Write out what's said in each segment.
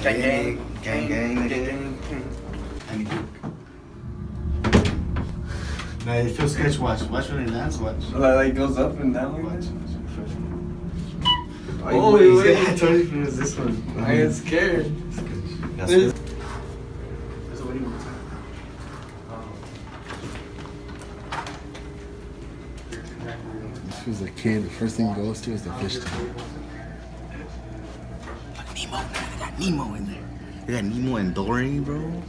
Gang, gang, gang, gang, gang. I need Nah, it feels sketch. Watch, watch when it lands. Watch. Like, like goes up and down Watch. like that. Oh, wait, wait, wait. I told you it was this one. I get scared. That's This- good. That's what you um, This was a kid. The first thing he goes to is the fish tank. Nemo, man. They got Nemo in there. They got Nemo and Dory, bro.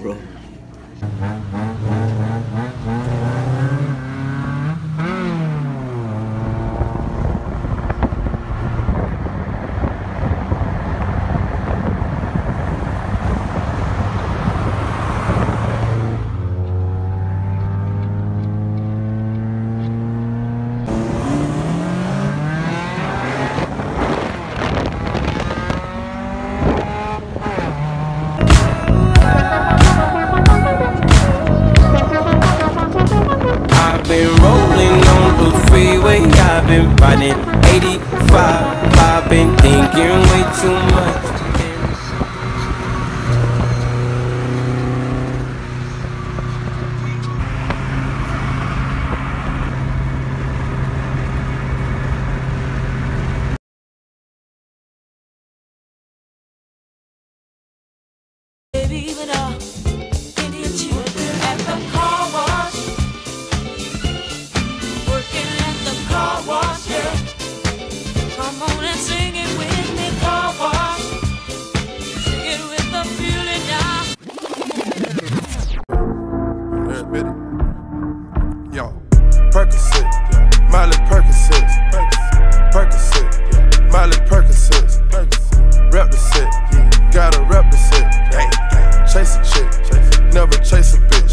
Bro. I've been rolling on the freeway, I've been riding 85. I've been thinking way too much. Miley Percocets. Percocet. Miley Percocets. Rep the set. Gotta rep the set. Chase a chick. Never chase a bitch.